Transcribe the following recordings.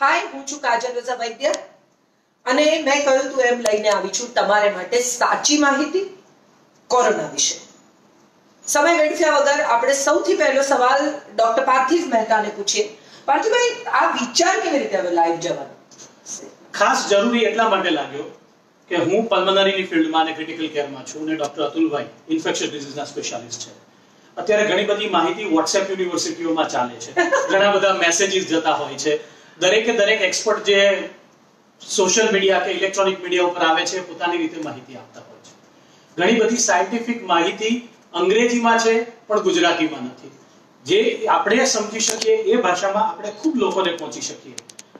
હાય હું છું કાજલ રજા વૈદ્ય. અને મેં કહ્યું તું એમ લઈને આવી છું તમારે માટે સાચી માહિતી કોરોના વિશે. સમય વેડફ્યા વગર આપણે સૌથી પહેલો સવાલ ડોક્ટર પાર્થિવ મહેતાને પૂછીએ. પાર્થિવભાઈ, આ વિચાર કેવી રીતે હવે લાઈવ જવાનો? ખાસ જરૂરી એટલા માટે લાગ્યો કે હું પલ્મનરીની ફિલ્ડમાં અને ક્રિટિકલ કેરમાં છું અને ડોક્ટર અતુલભાઈ ઇન્ફેક્શન ડિઝીઝના સ્પેશિયાલિસ્ટ છે. અત્યારે ઘણી બધી માહિતી વોટ્સએપ યુનિવર્સિટીઓમાં ચાલે છે. ઘણા બધા મેસેજીસ જતા હોય છે. દરેકે દરેક એક્સપર્ટ જે સોશિયલ મીડિયા કે ઇલેક્ટ્રોનિક મીડિયા ઉપર આવે છે, પોતાની રીતે માહિતી આપતા હોય છે. ઘણી બધી સાયન્ટિફિક માહિતી અંગ્રેજીમાં છે, પણ ગુજરાતીમાં નથી. જે આપણે સમજી શકીએ, એ ભાષામાં આપણે ખૂબ લોકોને પહોંચી શકીએ.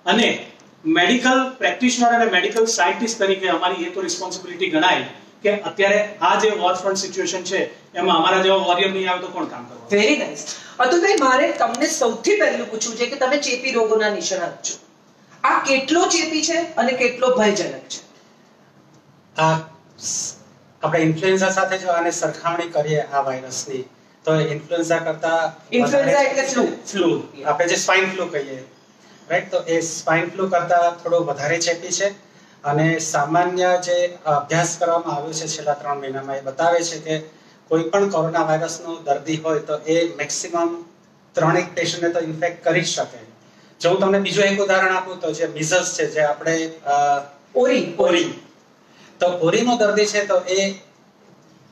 અને મેડિકલ પ્રેક્ટિશનર અને મેડિકલ સાયન્ટિસ્ટ તરીકે અમારી એ તો રિસ્પોન્સિબિલિટી ગણાય. કે અત્યારે આ જે વોર ફ્રન્ટ સિચ્યુએશન છે એમાં અમારા જેવા વોરિયર નહીં આવે તો કોણ કામ કરવાનું? વેરી નાઇસ અતુલભાઈ મારે તમને સૌથી પહેલું પૂછવું છે કે તમે ચેપી રોગોના નિષ્ણાત છો. આ કેટલો ચેપી છે અને કેટલો ભયજનક છે? આ આપણે ઇન્ફ્લુએન્ઝા સાથે જો આને સરખામણી કરીએ આ વાયરસની તો ઇન્ફ્લુએન્ઝા કરતા ઇન્ફ્લુએન્ઝા એટલે ફ્લૂ ફ્લૂ આપણે જે સ્વાઇન ફ્લૂ કહીએ રાઈટ તો એ સ્વાઇન ફ્લૂ કરતા થોડો વધારે ચેપી છે. અને સામાન્ય જે અભ્યાસ કરવામાં આવ્યો છે છેલ્લા ત્રણ મહિનામાં એ બતાવે છે કે કોઈ પણ કોરોના વાયરસનો દર્દી હોય તો એ મેક્સિમમ ત્રણેક પેશન્ટને તો ઇન્ફેક્ટ કરી શકે. જો હું તમને બીજું એક ઉદાહરણ આપું તો જે મિઝલ્સ છે, જે આપણે ઓરી ઓરી. તો ઓરીનો દર્દી છે તો એ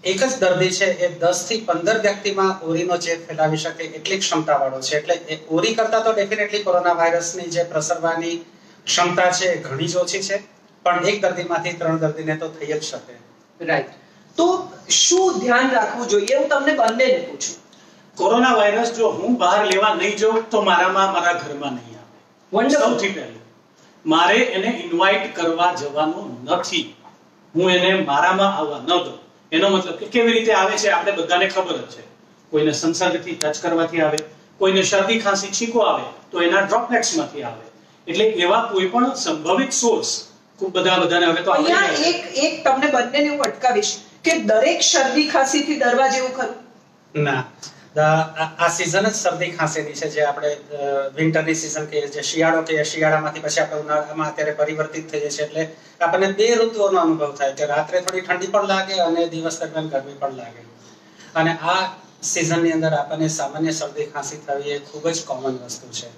એક જ દર્દી છે, એ 10 થી 15 વ્યક્તિમાં ઓરીનો ચેપ ફેલાવી શકે એટલી ક્ષમતા વાળો છે. એટલે એ ઓરી કરતા તો ડેફિનેટલી કોરોના વાયરસની જે પ્રસરવાની ક્ષમતા છે ઘણી જ ઓછી છે. પણ એક દર્દીમાંથી ત્રણ દર્દીને તો થઈ જ શકે. રાઈટ તો શું ધ્યાન રાખવું જોઈએ? હું તમને બંનેને પૂછું. કોરોના વાયરસ જો હું બહાર લેવા નહીં જાઉં તો મારામાં મારા ઘરમાં નહીં આવે. સૌથી પહેલું મારે એને ઇન્વાઇટ કરવા જવાનું નથી. હું એને મારામાં આવવા ન દઉં. એનો મતલબ કે કેવી રીતે આવે છે આપણે બધાને ખબર જ છે. કોઈને સંસર્ગથી ટચ કરવાથી આવે કોઈને શરદી ખાંસી છીકો આવે તો એના ડ્રોપલેટ્સમાંથી આવે. એટલે એવા કોઈ પણ સંભવિત સોર્સ ખૂબ બધા બધાને હવે તો અહીંયા એક એક તમને બંનેને હું અટકાવીશ કે દરેક શરદી ખાંસીથી ડરવા જેવું ખરું? ના. આ આ સિઝન જ શરદી ખાંસીની છે જે આપણે વિન્ટરની સિઝન કહીએ છીએ. શિયાળો કહીએ શિયાળામાંથી પછી આપણે ઉનાળામાં અત્યારે પરિવર્તિત થઈ છે એટલે આપણને બે ઋતુઓનો અનુભવ થાય કે રાત્રે થોડી ઠંડી પણ લાગે અને દિવસ દરમિયાન ગરમી પણ લાગે. અને આ સિઝનની અંદર આપણને સામાન્ય શરદી ખાંસી થવી એ ખૂબ જ કોમન વસ્તુ છે.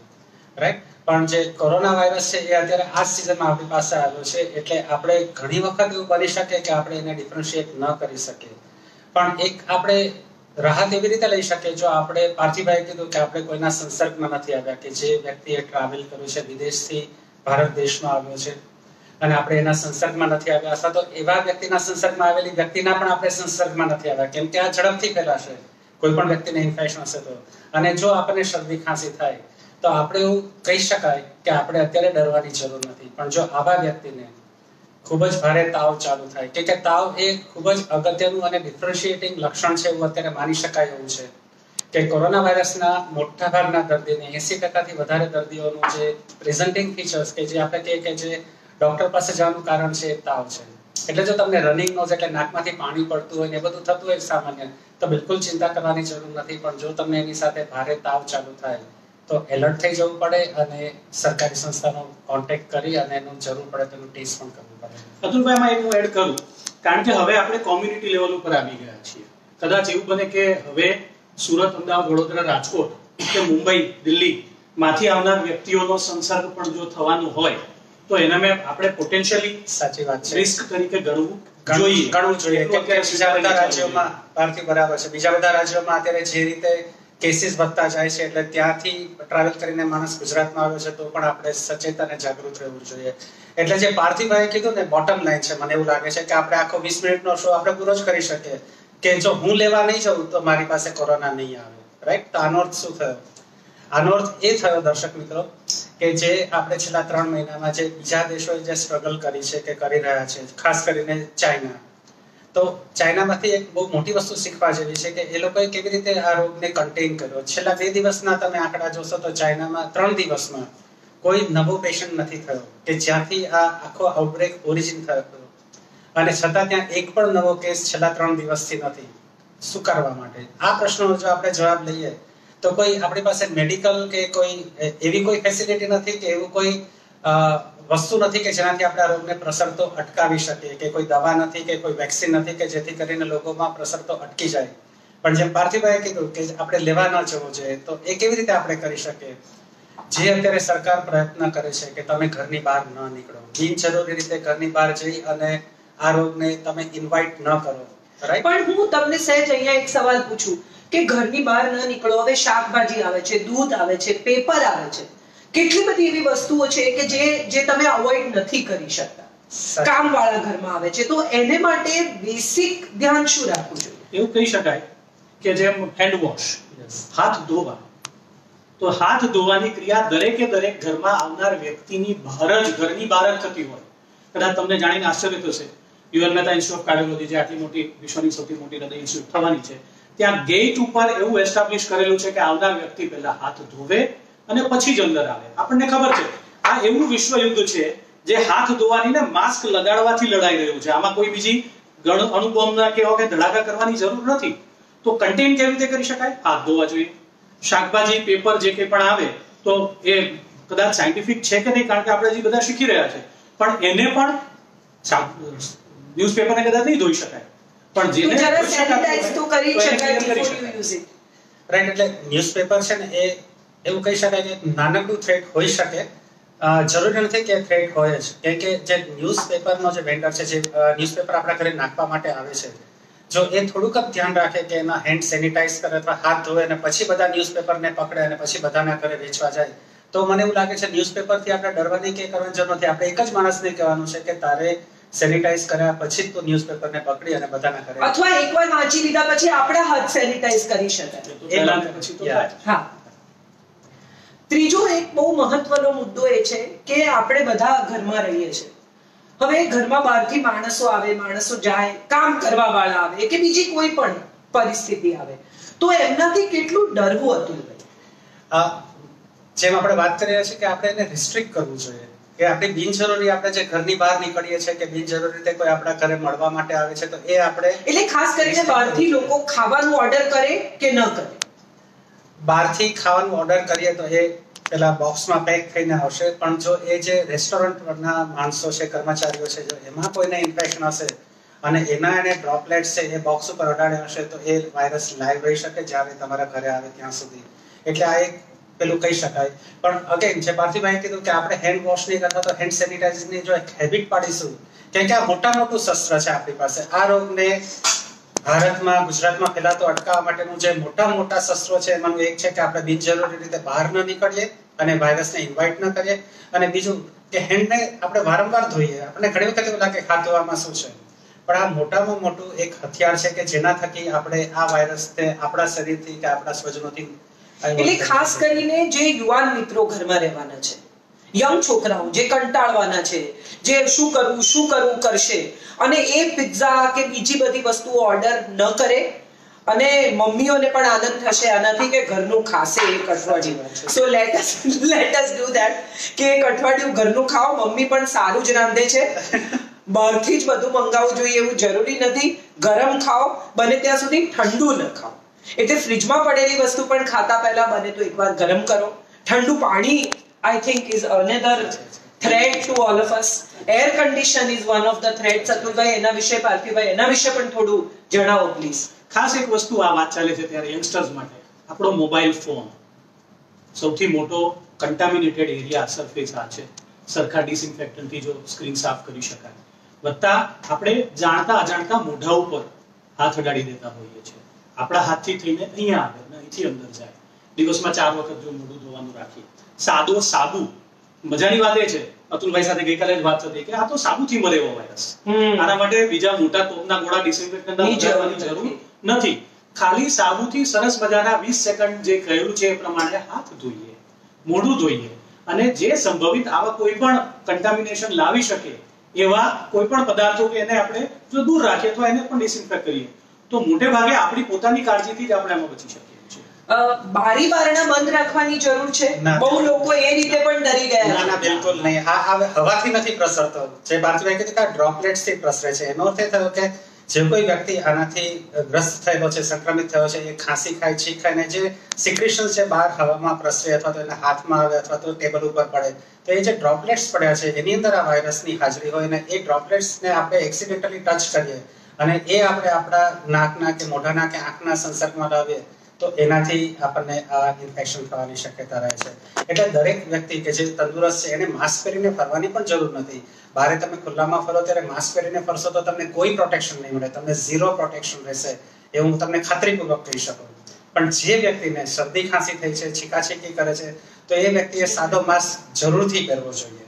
રાઈટ પણ જે કોરોના વાયરસ છે, એ અત્યારે આ સિઝનમાં આપણી પાસે આવ્યો છે, એટલે આપણે ઘણી વખત એવું બની શકે કે આપણે એને ડિફરન્શિએટ ન કરી શકીએ. પણ એક આપણે રાહત એવી રીતે લઈ શકીએ, જો આપણે પાર્થિભાઈ કીધું કે આપણે કોઈના સંસર્ગમાં નથી આવ્યા, કે જે વ્યક્તિએ ટ્રાવેલ કર્યું છે, વિદેશથી ભારત દેશમાં આવ્યો છે, અને આપણે એના સંસર્ગમાં નથી આવ્યા, અથવા તો એવા વ્યક્તિના સંસર્ગમાં આવેલી વ્યક્તિના પણ આપણે સંસર્ગમાં નથી આવ્યા, કેમ કે આ ઝડપથી ફેલાશે, કોઈ પણ વ્યક્તિને ઇન્ફેક્શન હશે તો. અને જો આપણને શરદી ખાંસી થાય તો આપણે એવું કહી શકાય કે આપણે અત્યારે ડરવાની જરૂર નથી. પણ જો આવા વ્યક્તિને ખૂબ જ ભારે તાવ ચાલુ થાય, કે તાવ એ ખૂબ જ અગત્યનું અને ડિફરન્શિએટિંગ લક્ષણ છે એવું અત્યારે માની શકાય એવું છે. કે કોરોના વાયરસના મોટા ભાગના દર્દીને એસી ટકાથી વધારે દર્દીઓનું જે પ્રેઝન્ટિંગ ફીચર્સ કે જે આપણે કહીએ કે જે ડોક્ટર પાસે જવાનું કારણ છે એ તાવ છે. એટલે જો તમને રનિંગ નોઝ એટલે નાકમાંથી પાણી પડતું હોય ને એ બધું થતું હોય સામાન્ય, તો બિલકુલ ચિંતા કરવાની જરૂર નથી. પણ જો તમને એની સાથે ભારે તાવ ચાલુ થાય તો એલર્ટ થઈ જવું પડે અને સરકારી સંસ્થાનો કોન્ટેક્ટ કરી અને એનું જરૂર પડે તેનું ટેસ્ટ પણ કરવું પડે. અતુલભાઈ એક હું એડ કરું. કારણ કે હવે આપણે કોમ્યુનિટી લેવલ ઉપર આવી ગયા છીએ. કદાચ એવું બને કે હવે સુરત અમદાવાદ વડોદરા રાજકોટ કે મુંબઈ દિલ્હી માંથી આવનાર વ્યક્તિઓનો સંસર્ગ પણ જો થવાનું હોય તો એના મેં આપણે પોટેન્શિયલી સાચી વાત છે. રિસ્ક તરીકે ગણવું જોઈએ. ગણવું જોઈએ. કે બીજા બધા રાજ્યોમાં ભારતી બરાબર છે. બીજા બધા રાજ્યોમાં અત્યારે જે રીતે કેસીસ વધતા જાય છે એટલે ત્યાંથી ટ્રાવેલ કરીને માણસ ગુજરાતમાં આવ્યો છે તો પણ આપણે સચેત અને જાગૃત રહેવું જોઈએ. એટલે જે પાર્થિવભાઈએ કીધું ને બોટમ લાઈન છે, મને એવું લાગે છે કે આપણે આખો વીસ મિનિટનો શો આપણે પૂરો જ કરી શકીએ. કે જો હું લેવા નહીં જાઉં તો મારી પાસે કોરોના નહીં આવે. રાઈટ તો આનો અર્થ શું થયો? આનો અર્થ એ થયો, દર્શક મિત્રો, કે જે આપણે છેલ્લા ત્રણ મહિનામાં જે બીજા દેશોએ જે સ્ટ્રગલ કરી છે કે કરી રહ્યા છે, ખાસ કરીને ચાઇના તો ચાઇનામાંથી એક બહુ મોટી વસ્તુ શીખવા જેવી છે કે એ લોકોએ કેવી રીતે આ રોગને કન્ટેન કર્યો. છેલ્લા બે દિવસના તમે આંકડા જોશો તો ચાઇનામાં ત્રણ દિવસમાં કોઈ નવો પેશન્ટ નથી થયો કે જ્યાંથી આ આખો આઉટબ્રેક ઓરિજિન થયો. અને છતાં ત્યાં એક પણ નવો કેસ છેલ્લા ત્રણ દિવસથી નથી. શું કરવા માટે? આ પ્રશ્નનો જો આપણે જવાબ લઈએ, તો કોઈ આપણી પાસે મેડિકલ કે કોઈ, એવી કોઈ ફેસિલિટી નથી કે એવું કોઈ વસ્તુ નથી કે જેનાથી આપણે આ રોગને પ્રસરતો અટકાવી શકીએ, કે કોઈ દવા નથી, કે કોઈ વેક્સિન નથી, કે જેથી કરીને લોકોમાં પ્રસરતો અટકી જાય. પણ જેમ પાર્થિવભાઈએ કીધું કે આપણે લેવા ન જવું જોઈએ, તો એ કેવી રીતે આપણે કરી શકીએ? જે અત્યારે સરકાર પ્રયત્ન કરે છે કે તમે ઘરની બહાર ન નીકળો. બિનજરૂરી રીતે ઘરની બહાર જઈ અને આ રોગને તમે ઇન્વાઇટ ન કરો. પણ હું તમને સહેજ અહીંયા એક સવાલ પૂછું કે ઘરની બહાર ન નીકળો, હવે શાકભાજી આવે છે, દૂધ આવે છે પેપર આવે છે. કેટલી બધી એવી વસ્તુઓ છે કે જે જે તમે અવોઇડ નથી કરી શકતા. કામ વાળા ઘરમાં આવે છે. તો એને માટે બેસિક ધ્યાન શું રાખવું જોઈએ? એવું કહી શકાય કે જેમ હેન્ડ વોશ હાથ ધોવા. તો હાથ ધોવાની ક્રિયા દરેકે દરેક ઘરમાં આવનાર વ્યક્તિની બહાર જ ઘરની બહાર જ થતી હોય. કદાચ તમને જાણીને આશ્ચર્ય થશે. યુએન મહેતા ઇન્સ્ટિટ્યૂટ કાર્ડિયોલોજી જે આટલી મોટી વિશ્વની સૌથી મોટી હૃદય ઇન્સ્ટિટ્યૂટ થવાની છે. ત્યાં ગેટ ઉપર એવું એસ્ટાબ્લિશ કરેલું છે કે આવનાર વ્યક્તિ પહેલા હાથ ધોવે અને પછી જ અંદર આવે. આપણને ખબર છે આ એવું વિશ્વ યુદ્ધ છે જે હાથ ધોવાની ને માસ્ક લગાડવાથી લડાઈ રહ્યું છે. આમાં કોઈ બીજી ગણ અણુબોમ્બના કે કે ધડાકા કરવાની જરૂર નથી. તો કન્ટેન કેવી રીતે કરી શકાય? હાથ ધોવા જોઈએ. શાકભાજી પેપર જે કંઈ પણ આવે તો એ કદાચ સાયન્ટિફિક છે કે નહીં કારણ કે આપણે હજી બધા શીખી રહ્યા છે. પણ એને પણ ન્યૂઝપેપરને કદાચ નહીં ધોઈ શકાય. પણ જેને કરી શકાય. રાઈટ એટલે ન્યૂઝપેપર છે ને એ એવું કહી શકાય કે એક નાનકડું થ્રેટ હોઈ શકે. જરૂરી નથી કે થ્રેટ હોય જ. કેમ કે જે ન્યૂઝપેપરનો જે વેન્ડર છે જે ન્યૂઝપેપર આપણા ઘરે નાખવા માટે આવે છે જો એ થોડુંક જ ધ્યાન રાખે કે એના હેન્ડ સેનિટાઈઝ કરે અથવા હાથ ધોવે અને પછી બધા ન્યૂઝપેપરને પકડે અને પછી બધાના ઘરે વેચવા જાય તો મને એવું લાગે છે ન્યૂઝપેપરથી આપણે ડરવાની કે કરવાની જરૂર નથી. આપણે એક જ માણસને કહેવાનું છે કે તારે સેનિટાઈઝ કર્યા પછી તો ન્યૂઝપેપરને પકડી અને બધાના ઘરે અથવા એકવાર વાંચી લીધા પછી આપણે હાથ સેનિટાઈઝ કરી શકાય. એ પછી તો હા. ત્રીજો એક બહુ મહત્વનો મુદ્દો એ છે કે આપણે બધા ઘરમાં રહીએ છીએ. હવે ઘરમાં બહારથી માણસો આવે માણસો જાય કામ કરવા વાળા આવે કે બીજી કોઈ પણ પરિસ્થિતિ આવે. તો એમનાથી કેટલું ડરવું હતું? જેમ આપણે વાત કરી રહ્યા છીએ કે આપણે એને રિસ્ટ્રિક્ટ કરવું જોઈએ. કે આપણે બિનજરૂરી આપણે જે ઘરની બહાર નીકળીએ છીએ કે બિનજરૂરી રીતે કોઈ આપણા ઘરે મળવા માટે આવે છે તો એ આપણે એટલે ખાસ કરીને બહારથી લોકો ખાવાનું ઓર્ડર કરે કે ન કરે? બહારથી ખાવાનું ઓર્ડર કરીએ તો એ પેલા બોક્સમાં પેક થઈને આવશે. પણ જો એ જે રેસ્ટોરન્ટ પરના માણસો છે, કર્મચારીઓ છે, જો એમાં કોઈને ઇન્ફેક્શન હશે અને એના એને ડ્રોપલેટ છે, એ બોક્સ ઉપર અડાડ્યા હશે, તો એ વાયરસ લાઈવ રહી શકે જ્યારે તમારા ઘરે આવે ત્યાં સુધી. એટલે આ એક પેલું કહી શકાય. પણ અગેન જે પાર્થિવભાઈએ કીધું કે આપણે હેન્ડ વોશની અથવા તો હેન્ડ સેનિટાઈઝની જો હેબિટ પાડીશું, કેમ કે આ મોટા મોટું શસ્ત્ર છે આપણી પાસે. આ રોગને ભારતમાં ગુજરાતમાં ફેલાતો અટકાવવા માટેનું જે મોટા મોટા શસ્ત્રો છે એમાંનું એક છે કે આપણે બિનજરૂરી રીતે બહાર ન નીકળીએ અને વાયરસને ઇન્વાઇટ ન કરીએ. અને બીજું કે હેન્ડને આપણે વારંવાર ધોઈએ. આપણને ઘણી વખત એવું લાગે હાથ ધોવામાં શું છે? પણ આ મોટામાં મોટું એક હથિયાર છે કે જેના થકી આપણે આ વાયરસને આપણા શરીરથી કે આપણા સ્વજનોથી એટલે ખાસ કરીને જે યુવાન મિત્રો ઘરમાં રહેવાના છે યંગ છોકરાઓ જે કંટાળવાના છે જે શું કરવું શું કરવું કરશે. અને એ પિઝા કે બીજી બધી વસ્તુઓ ઓર્ડર ન કરે અને મમ્મીઓને પણ આનંદ થશે આનાથી કે ઘરનું ખાશે એક અઠવાડિયું. So let us let us do that કે અઠવાડિયું ઘરનું ખાઓ મમ્મી પણ સારું જ રાંધે છે. બહારથી જ બધું મંગાવવું જોઈએ એવું જરૂરી નથી. ગરમ ખાઓ બને ત્યાં સુધી ઠંડુ ન ખાઓ. એટલે ફ્રીજમાં પડેલી વસ્તુ પણ ખાતા પહેલા બને તો એકવાર ગરમ કરો. ઠંડુ પાણી I think, is another threat to all of us. Air condition is one of the threats. સતુલભાઈ એના વિશે પાર્થિવભાઈ એના વિશે પણ થોડું જણાવો પ્લીઝ ખાસ એક વસ્તુ આ વાત ચાલે છે ત્યારે યંગસ્ટર્સ માટે. આપણો મોબાઈલ ફોન સૌથી મોટો કન્ટામિનેટેડ એરિયા સરફેસ આ છે. સરખા ડિસઇન્ફેક્ટન્ટથી જો સ્ક્રીન સાફ કરી શકાય. વત્તા આપણે જાણતા અજાણતા મોઢા ઉપર હાથ અડાડી દેતા હોઈએ છીએ. આપણા હાથથી થઈને અહીંયા આગળ, અહીંથી અંદર જાય. દિવસમાં ચાર વખત જો મોઢું ધોવાનું રાખીએ. સાદો સાબુ. મજાની વાત એ છે. અતુલભાઈ સાથે ગઈકાલે જ વાત થતી કે આ તો સાબુથી મળે એવો વાયરસ આના માટે બીજા મોટા તોપના ગોળા ડિસઇન્ફેક્ટન્ટના જરૂર નથી. ખાલી સાબુથી સરસ મજાના 20 સેકન્ડ જે કહ્યું છે એ પ્રમાણે હાથ ધોઈએ મોઢું ધોઈએ અને જે સંભવિત આવા કોઈ પણ કન્ટામિનેશન લાવી શકે એવા કોઈ પણ પદાર્થો કે એને આપણે જો દૂર રાખીએ તો એને પણ ડિસિન્ફેક્ટ કરીએ. તો મોટે ભાગે આપણી પોતાની કાળજીથી જ આપણે આમાં બચી શકીએ. બારી બારણા બંધ રાખવાની જરૂર છે? બહુ લોકો એ રીતે પણ ડરી ગયા ના ના બિલકુલ નહીં. આ હવે હવાથી નથી પ્રસરતો. જે ભારતીભાઈ કીધું કે ડ્રોપલેટ્સથી પ્રસરે છે. એનો અર્થ એ થયો કે જે કોઈ વ્યક્તિ આનાથી ગ્રસ્ત થયેલો છે સંક્રમિત થયો છે એ ખાંસી ખાય છીંક ખાય ને જે સિક્રેશન છે બહાર હવામાં પ્રસરે અથવા તો એના હાથમાં આવે અથવા તો ટેબલ ઉપર પડે તો એ જે ડ્રોપલેટ્સ પડ્યા છે એની અંદર આ વાયરસની હાજરી હોય ને એ ડ્રોપલેટ્સને આપણે એક્સિડેન્ટલી ટચ કરીએ અને એ આપણે આપણા નાકના કે મોઢાના કે આંખના સંસર્ગમાં લાવીએ. તો એનાથી આપણને આ ઇન્ફેક્શન થવાની શક્યતા રહે છે. એટલે દરેક વ્યક્તિ કે જે તંદુરસ્ત છે, એને માસ્ક પહેરીને ફરવાની પણ જરૂર નથી. બહારે તમે ખુલ્લામાં ફરો ત્યારે માસ્ક પહેરીને ફરશો તો તમને કોઈ પ્રોટેક્શન નહીં મળે. તમને ઝીરો પ્રોટેક્શન રહેશે. એ હું તમને ખાતરીપૂર્વક કહી શકું. પણ જે વ્યક્તિને શરદી ખાંસી થઈ છે, છીકાછીકી કરે છે, તો એ વ્યક્તિએ સાદો માસ્ક જરૂરથી પહેરવો જોઈએ.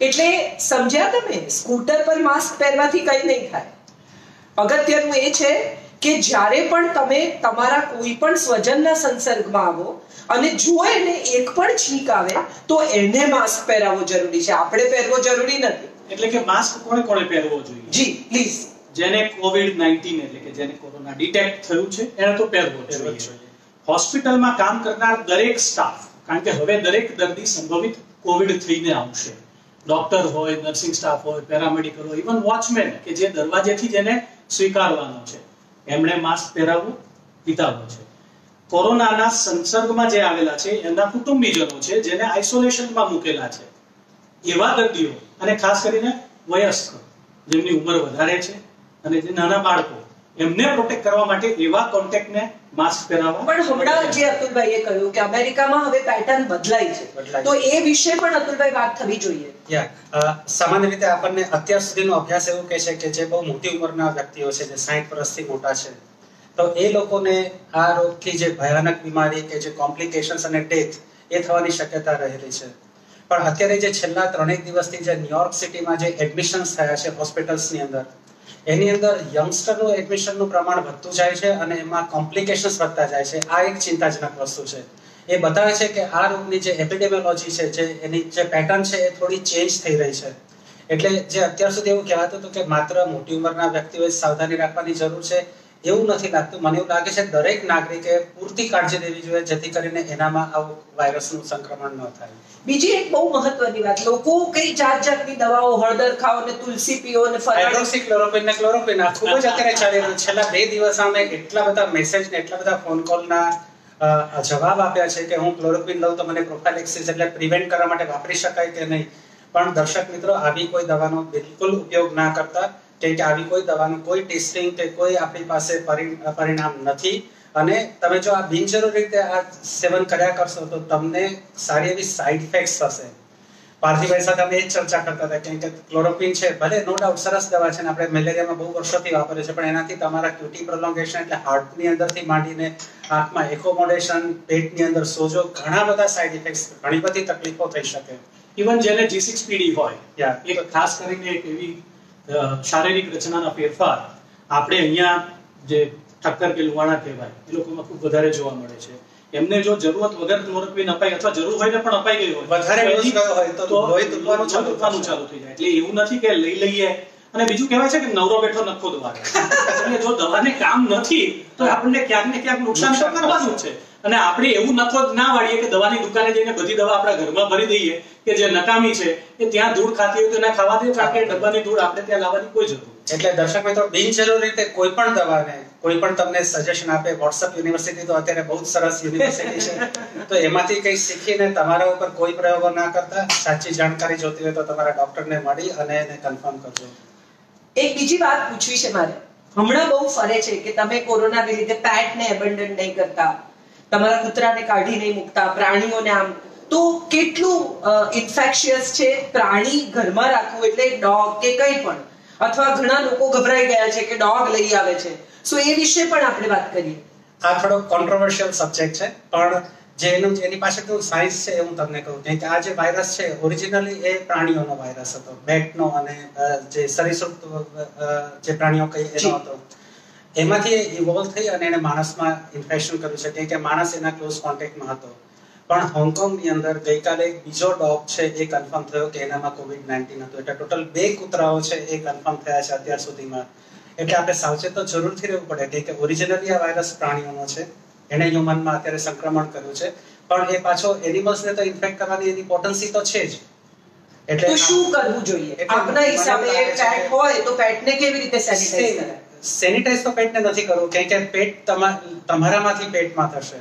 એટલે સમજ્યા તમે? સ્કૂટર પર માસ્ક પહેરવાથી કંઈ નહીં થાય. અગત્યનું એ છે કે જ્યારે પણ તમે તમારા કોઈ પણ સ્વજનના સંસર્ગમાં આવો અને જો એને એક પણ છીંક આવે તો એને માસ્ક પહેરાવવો જરૂરી છે. આપણે પહેરવો જરૂરી નથી. એટલે કે માસ્ક કોણે કોણે પહેરવો જોઈએ? જી પ્લીઝ જેને કોવિડ નાઇન્ટીન એટલે કે જેને કોરોના ડિટેક્ટ થયું છે એને તો પહેરવો જોઈએ. હોસ્પિટલમાં કામ કરનાર દરેક સ્ટાફ કારણ કે હવે દરેક દર્દી સંભવિત કોવિડ થઈને આવશે. ડોક્ટર હોય નર્સિંગ સ્ટાફ હોય પેરામેડિકલ હોય ઇવન વોચમેન કે જે દરવાજેથી જેને સ્વીકારવાનો છે. એમણે માસ્ક પહેરાવવું વિતાવવું છે. કોરોનાના સંસર્ગમાં જે આવેલા છે, એમના કુટુંબીજનો છે, જેને આઇસોલેશનમાં મૂકેલા છે. એવા દર્દીઓ, અને ખાસ કરીને વયસ્ક, જેમની ઉંમર વધારે છે, અને જે નાના બાળકો એમને પ્રોટેક્ટ કરવા માટે એવા કોન્ટેક્ટને માસ્ક પહેરાવવા. પણ હમણાં જે અતુલભાઈએ કહ્યું કે અમેરિકામાં હવે પેટર્ન બદલાઈ છે. તો એ વિશે પણ અતુલભાઈ વાત થવી જોઈએ. સામાન્ય રીતે આપણને અત્યાર સુધીનો અભ્યાસ એવું કહે છે કે જે બહુ મોટી ઉંમરના વ્યક્તિઓ છે જે 60 વર્ષથી મોટા છે. તો એ લોકોને આ રોગથી જે ભયાનક બીમારી કે જે કોમ્પ્લિકેશન્સ અને ડેથ એ થવાની શક્યતા રહેલી છે. પણ અત્યારે જે છેલ્લા ત્રણેક દિવસથી જે ન્યુયોર્ક સિટીમાં જે એડમિશન્સ થયા છે હોસ્પિટલ્સની અંદર એની અંદર યંગસ્ટરનું એડમિશનનું પ્રમાણ વધતું જાય છે અને એમાં કોમ્પ્લિકેશન્સ વધતા જાય છે. આ એક ચિંતાજનક વસ્તુ છે. એ બતાવે છે કે આ રોગની જે એપિડેમિયોલોજી છે, જે એની જે પેટર્ન છે, એ થોડી ચેન્જ થઈ રહી છે. એટલે જે અત્યાર સુધી એવું કહેવાતું હતું કે માત્ર મોટી ઉંમરના વ્યક્તિઓએ સાવધાની રાખવાની જરૂર છે. એવું નથી લાગતું. મને એવું લાગે છે દરેક નાગરિકે પૂરતી કાળજી લેવી જોઈએ જેથી કરીને એનામાં આવું વાયરસનું સંક્રમણ ન થાય. બીજી એક બહુ મહત્વની વાત લોકો કઈ જાત જાતની દવાઓ હળદર ખાઓ ને તુલસી પીઓ ને હાઇડ્રોક્સીક્લોરોક્વિન ને ક્લોરોક્વિન આ ખૂબ જ અત્યારે ચાલી રહ્યું છે. છેલ્લા બે દિવસ અમે એટલા બધા મેસેજ ને એટલા બધા ફોન કોલ ના જવાબ આપ્યા છે કે હું ક્લોરોક્વિન લઉં તો મને પ્રોફાઇલેક્સિસ એટલે પ્રિવેન્ટ કરવા માટે વાપરી શકાય કે નહીં. પણ દર્શક મિત્રો આવી કોઈ દવાનો બિલકુલ ઉપયોગ ના કરતા કેમ કે આવી કોઈ દવાનું કોઈ ટેસ્ટિંગ કે કોઈ આપણી પાસે પરિ- પરિણામ નથી. અને તમે જો આ બિનજરૂરી રીતે આ સેવન કર્યા કરશો તો તમને સારી એવી સાઇડ ઇફેક્ટ્સ થશે. પાર્થિવભાઈ સાથે અમે એ ચર્ચા કરતા હતા કેમ કે ક્લોરોપિન છે ભલે નો ડાઉટ સરસ દવા છે ને આપણે મેલેરિયામાં બહુ વર્ષોથી વાપરીએ છે પણ એનાથી તમારા ક્યુટી પ્રોલોંગેશન એટલે હાર્ટની અંદરથી માંડીને આંખમાં એકોમોડેશન પેટની અંદર સોજો ઘણા બધા સાઇડ ઇફેક્ટ્સ ઘણી બધી તકલીફો થઈ શકે. ઇવન જેને જી સિક્સ પીડી હોય. એક ખાસ કરીને એક એવી શારીરિક રચનાના ફેરફાર આપણે અહીંયા જે ઠક્કર કે લુવાણા કહેવાય એ લોકોમાં ખૂબ વધારે જોવા મળે છે એમને જો જરૂરત વગર ક્લોરોક્વિન અપાય અથવા જરૂર હોય ને પણ અપાઈ ગઈ હોય વધારે હોય તો લોહી તૂટવાનું. ચાલુ થઈ જાય એટલે એવું નથી કે લઈ લઈએ અને બીજું કહેવાય છે કે નવરો બેઠો નખો દવા એટલે જો દવાને કામ નથી, તો આપણને ક્યાંક ને ક્યાંક નુકસાન તો કરવાનું છે. અને આપણે એવું નખો ના વાળીએ કે દવાની દુકાને જઈને બધી દવા આપણા ઘરમાં ભરી દઈએ, કે જે નકામી છે, એ ત્યાં ધૂળ ખાતી હોય તો એને ખાવા દે કે ડબ્બાની ધૂળ આપણે ત્યાં લાવવાની કોઈ જરૂર એટલે દર્શક મિત્રો, બિનજરૂરી રીતે કોઈ પણ દવાને, કોઈ પણ તમને સજેશન આપે વોટ્સઅપ યુનિવર્સિટી તો અત્યારે બહુ સરસ યુનિવર્સિટી છે. તો એમાંથી કંઈ શીખીને તમારા ઉપર કોઈ પ્રયોગો ના કરતા, સાચી જાણકારી જોતી હોય તો તમારા ડોક્ટરને મળી અને એને કન્ફર્મ કરજો. એક બીજી વાત પૂછવી છે મારે. હમણાં બહુ ફરે છે કે તમે કોરોનાને લીધે પેટને એબન્ડન નહીં કરતા, તમારા કૂતરાને કાઢી નહીં મૂકતા, પ્રાણીઓને આમ. તો કેટલું ઇન્ફેક્શિયસ છે પ્રાણી ઘરમાં રાખવું એટલે ડોગ કે કંઈ પણ. અથવા ઘણા લોકો ગભરાઈ ગયા છે કે ડોગ લઈ આવે છે. સો એ વિશે પણ આપણે વાત કરીએ. આ થોડો કોન્ટ્રોવર્શિયલ સબ્જેક્ટ છે, પણ જે એનું એની પાછળનું સાયન્સ છે એ હું તમને કહું. કે આ જે વાયરસ છે ઓરિજિનલી એ પ્રાણીઓનો વાયરસ હતો. બેટનો અને જે સરીસૃપ જે પ્રાણીઓ કહીએ એનો હતો. એમાંથી ઇવોલ્વ થઈ અને એને માણસમાં ઇન્ફેક્શન કર્યું છે. કે માણસ એના ક્લોઝ કોન્ટેક્ટમાં હતો. પણ હોંગકોંગની અંદર ગઈકાલે બીજો ડોગ છે એ કન્ફર્મ થયો કે એનામાં કોવિડ નાઇન્ટીન હતું. એટલે ટોટલ બે કૂતરાઓ છે એ કન્ફર્મ થયા છે અત્યાર સુધીમાં. એટલે આપણે સાવચેત તો જરૂરથી રહેવું પડે કે ઓરિજિનલી આ વાયરસ પ્રાણીઓનો છે. એને હ્યુમનમાં અત્યારે સંક્રમણ કર્યું છે. પણ એ પાછો એનિમલ્સને તો ઇન્ફેક્ટ કરવાની એની પોટન્સી તો છે જ. તો શું કરવું જોઈએ? એટલે આપના હિસાબે પેટ હોય તો પેટને કેવી રીતે સેનિટાઈઝ સેનિટાઈઝ તો પેટને નથી કરવું કે કે પેટ તમા- તમારામાંથી પેટમાં થશે.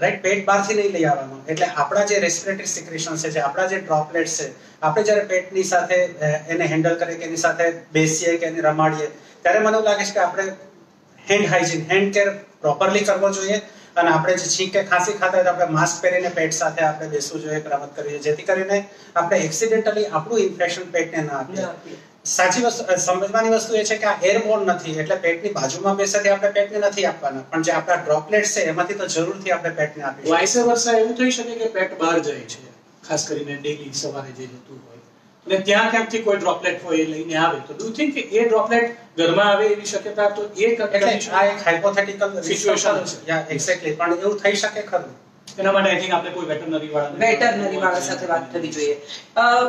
રાઈટ પેટ બહારથી નહીં લઈ આવવાનું. એટલે આપણા જે રેસ્પિરેટરી સિક્રેશન છે જે આપણા જે ડ્રોપલેટ છે આપણે જ્યારે પેટની સાથે એને હેન્ડલ કરીએ કે એની સાથે બેસીએ કે એને રમાડીએ ત્યારે મને એવું લાગે છે કે આપણે hand hygiene hand care properly કરવો જોઈએ. અને આપણે જે છીંક કે ખાંસી ખાતા હોય તો આપણે માસ્ક પહેરીને પેટ સાથે આપણે બેસવું જોઈએ રમત કરવી જોઈએ જેથી કરીને આપણે એક્સિડેન્ટલી આપણું ઇન્ફેક્શન પેટને ના આપીએ. સાચી વસ્તુ સમજવાની વસ્તુ એ છે કે આ એરબોર્ન નથી એટલે પેટની બાજુમાં બેસાથી આપણે પેટને નથી આપવાના. પણ જે આપણા ડ્રોપલેટ છે એમાંથી તો જરૂરથી આપણે પેટને આપીએ. વાઇસ વર્ષા એવું થઈ શકે કે પેટ બહાર જાય છે ખાસ કરીને ડેલી સવારે જે જતું હોય. અને ત્યાં ક્યાંકથી કોઈ ડ્રોપલેટ હોય એ લઈને આવે. તો ડુ થિંક કે એ ડ્રોપલેટ ઘરમાં આવે એવી શક્યતા? તો એ એટલે આ એક હાઇપોથેટિકલ સિચ્યુએશન છે. યા એક્ઝેક્ટલી પણ એવું થઈ શકે ખરું? એના માટે આઈ થિંક આપણે કોઈ વેટરનરી વાળા વેટરનરી વાળા સાથે વાત કરવી જોઈએ.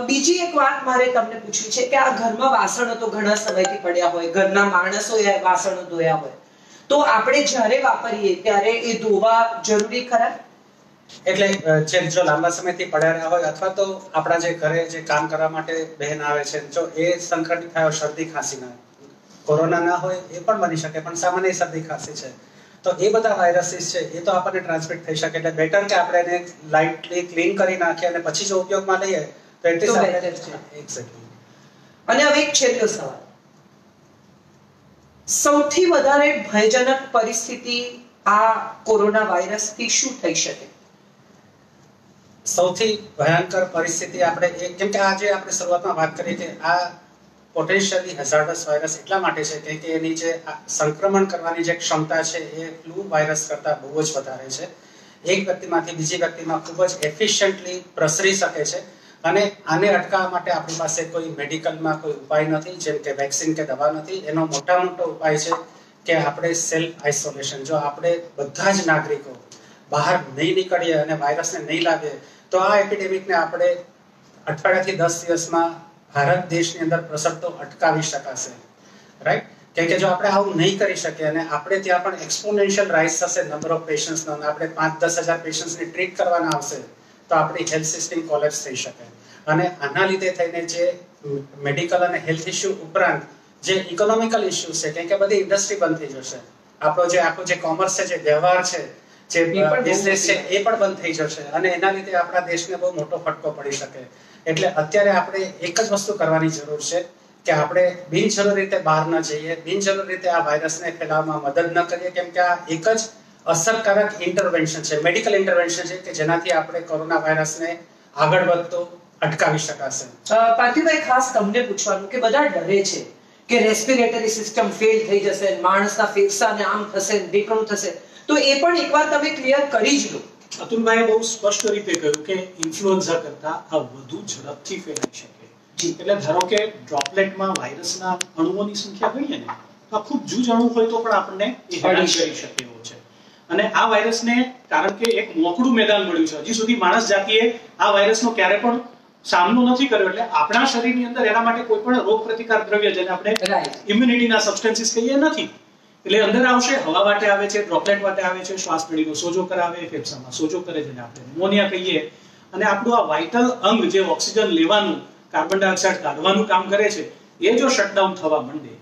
બીજી એક વાત મારે તમને પૂછવી છે કે આ ઘરમાં વાસણો તો ઘણા સમયથી પડ્યા હોય. ઘરના માણસો એ વાસણો ધોયા હોય. તો આપણે જ્યારે વાપરીએ ત્યારે એ ધોવા જરૂરી ખરા? એટલે જે જો લાંબા સમયથી પડ્યા રહ્યા હોય અથવા તો આપણા જે ઘરે જે કામ કરવા માટે બહેન આવે છે જો એ સંક્રમિત થાય શરદી ખાંસીના કોરોના ના હોય એ પણ બની શકે પણ સામાન્ય શરદી ખાંસી છે. તો એ બધા વાયરસીસ છે એ તો આપણને ટ્રાન્સમિટ થઈ શકે. એટલે બેટર કે આપણે એને લાઇટલી ક્લીન કરી નાખીએ અને પછી જો ઉપયોગમાં લઈએ તો છે. એક્ઝેક્ટલી અને હવે એક છેલ્લો સવાલ. સૌથી વધારે ભયજનક પરિસ્થિતિ આ કોરોના વાયરસથી શું થઈ શકે? સૌથી ભયંકર પરિસ્થિતિ આપણે એ કેમ કે આજે આપણે શરૂઆતમાં વાત કરી કે આ પોટેન્શિયલી હેઝાર્ડસ વાયરસ એટલા માટે છે કે એની જે સંક્રમણ કરવાની જે ક્ષમતા છે એ ફ્લૂ વાયરસ કરતા બહુ જ વધારે છે. એક વ્યક્તિમાંથી બીજી વ્યક્તિમાં ખૂબ જ એફિશિયન્ટલી પ્રસરી શકે છે અને આને અટકાવવા માટે આપણી પાસે કોઈ મેડિકલમાં કોઈ ઉપાય નથી, જેમ કે વેક્સિન કે દવા નથી. એનો મોટા મોટો ઉપાય છે કે આપણે સેલ્ફ આઇસોલેશન જો આપણે બધા જ નાગરિકો બહાર નહીં નીકળીએ અને વાયરસને નહીં લાગે તો આ એપિડેમિકને આપણે અઠવાડિયાથી દસ દિવસમાં ભારત દેશની અંદર પ્રસરતો અટકાવી શકાશે. રાઈટ કેમ કે જો આપણે આવું નહીં કરી શકીએ અને આપણે ત્યાં પણ એક્સપોનેન્શિયલ રાઇઝ થશે નંબર ઓફ પેશન્ટ્સનો અને આપણે પાંચ દસ હજાર પેશન્ટ્સને ટ્રીટ કરવાના આવશે, તો આપણી હેલ્થ સિસ્ટમ કોલેપ્સ થઈ શકે. અને આના લીધે થઈને જે મેડિકલ અને હેલ્થ ઇસ્યુ ઉપરાંત જે ઇકોનોમિકલ ઇસ્યુ છે, કેમ કે બધી ઇન્ડસ્ટ્રી બંધ થઈ જશે. આપણો જે, આખો જે કોમર્સ છે, જે વ્યવહાર છે જે એ પણ બિઝનેસ છે એ પણ બંધ થઈ જશે. અને એના લીધે આપણા દેશને બહુ મોટો ફટકો પડી શકે. એટલે અત્યારે આપણે એક જ વસ્તુ કરવાની જરૂર છે કે આપણે બિનજરૂરી રીતે બહાર ન જઈએ બિનજરૂરી રીતે આ વાયરસને ફેલાવવામાં મદદ ન કરીએ કેમ કે આ એક જ અસરકારક ઇન્ટરવેન્શન છે મેડિકલ ઇન્ટરવેન્શન છે કે જેનાથી આપણે કોરોના વાયરસને આગળ વધતો અટકાવી શકાશે. પાર્થિવભાઈ ખાસ તમને પૂછવાનું કે બધા ડરે છે. કે રેસ્પિરેટરી સિસ્ટમ ફેલ થઈ જશે માણસના ફેફસાને આમ થશે ને થશે. તો એ પણ એકવાર તમે ક્લિયર કરી જ લો. અતુલભાઈ બહુ સ્પષ્ટ રીતે કહ્યું કે ઇન્ફ્લુએન્ઝા કરતા આ વધુ ઝડપથી ફેલાઈ શકે. જી. એટલે ધારો કે ડ્રોપલેટમાં વાયરસના અણુઓની સંખ્યા ગણીએ ને તો આ ખૂબ જૂજ અણુ હોય તો પણ આપણને એ હેરાન કરી શકે. એવો છે. અને આ વાયરસને કારણ કે એક મોકળું મેદાન મળ્યું છે. હજી સુધી માણસ જાતિએ આ વાયરસનો ક્યારે પણ સામનો નથી કર્યો એટલે આપણા શરીરની અંદર એના માટે કોઈ પણ રોગ પ્રતિકાર દ્રવ્ય જેને આપણે ઇમ્યુનિટીના સબસ્ટન્સીસ કહીએ નથી. એટલે અંદર આવશે હવા માટે આવે છે ડ્રોપલેટ માટે આવે છે શ્વાસ નળીનો સોજો કરાવે ફેફસામાં સોજો કરે જેને આપણે ન્યુમોનિયા કહીએ. અને આપણું આ વાઇટલ અંગ જે ઓક્સિજન લેવાનું કાર્બન ડાયોક્સાઇડ કાઢવાનું કામ કરે છે એ જો શટડાઉન થવા માંડે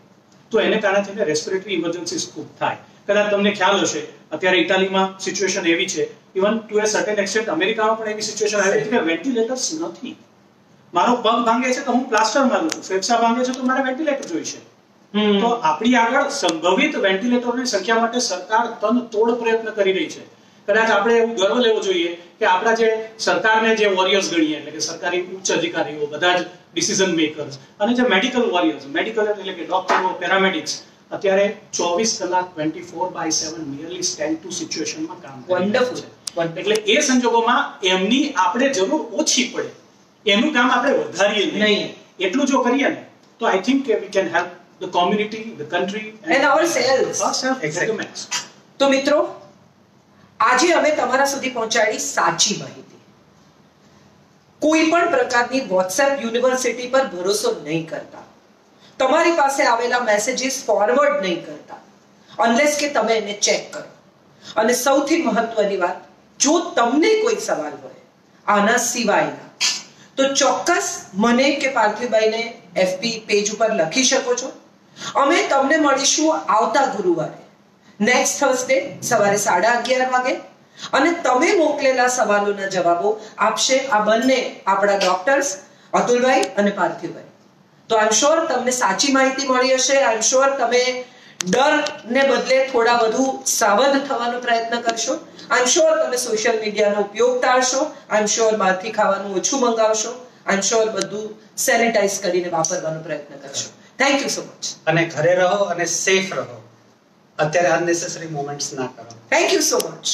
તો એને કારણે થઈને રેસ્પિરેટરી ઇમરજન્સીસ ખૂબ થાય. કદાચ તમને ખ્યાલ હશે અત્યારે ઇટાલીમાં સિચ્યુએશન એવી છે even to a certain extent અમેરિકામાં પણ એવી સિચ્યુએશન આવી છે કે વેન્ટિલેટર્સ નથી. મારો પગ ભાંગે છે તો હું પ્લાસ્ટર મારું છું. ફેફસા ભાંગે છે તો મારે વેન્ટિલેટર જોઈશે તો આપણી આગળ સંભવિત વેન્ટિલેટરની સંખ્યા માટે સરકાર તન તોડ પ્રયત્ન કરી રહી છે. કદાચ આપણે એવું ગર્વ લેવો જોઈએ કે આપણા જે સરકારને જે વોરિયર્સ ગણીએ એટલે કે સરકારી ઉચ્ચ અધિકારીઓ બધા જ ડિસિઝન મેકર્સ અને જે મેડિકલ વોરિયર્સ મેડિકલ એટલે કે ડોક્ટરો પેરામેડિક્સ અત્યારે ચોવીસ કલાક twenty four by seven nearly stand to સિચ્યુએશનમાં કામ વન્ડરફુલ રહ્યા છે એટલે એ સંજોગોમાં એમની આપણે જરૂર ઓછી પડે. એનું કામ આપણે વધારીએ નહીં. એટલું જો કરીએ ને તો I think we can help the community the country And ourselves. Exactly. તો મિત્રો આજે અમે તમારા સુધી પહોંચાડી સાચી માહિતી. કોઈ પણ પ્રકારની વોટ્સએપ યુનિવર્સિટી પર ભરોસો નહીં કરતા. તમારી પાસે આવેલા મેસેજીસ ફોરવર્ડ નહીં કરતા. અનલેસ કે તમે એને ચેક કરો. અને સૌથી મહત્વની વાત જો તમને કોઈ સવાલ હોય, આના સિવાયના, તો ચોક્કસ મને કે પાર્થિવભાઈને એફબી પેજ ઉપર લખી શકો છો. અમે તમને મળીશું આવતા ગુરુવારે. નેક્સ્ટ થર્સડે સવારે સાડા અગિયાર વાગે. અને તમે મોકલેલા સવાલોના જવાબો આપશે આ બંને આપણા ડોક્ટર્સ અતુલભાઈ અને પાર્થિવભાઈ. તો આઈ એમ શ્યોર તમને સાચી માહિતી મળી હશે. આઈ એમ શ્યોર તમે ડરને બદલે થોડા વધુ સાવધ થવાનો પ્રયત્ન કરશો. આઈ એમ શ્યોર તમે સોશિયલ મીડિયાનો ઉપયોગ ટાળશો. આઈ એમ શ્યોર બહારથી ખાવાનું ઓછું મંગાવશો. આઈ એમ શ્યોર બધું સેનિટાઈઝ કરીને વાપરવાનો પ્રયત્ન કરશો. થેન્ક યુ સો મચ અને ઘરે રહો અને સેફ રહો. અત્યારે અનનેસેસરી મોમેન્ટ્સ ના કરો. Thank you so much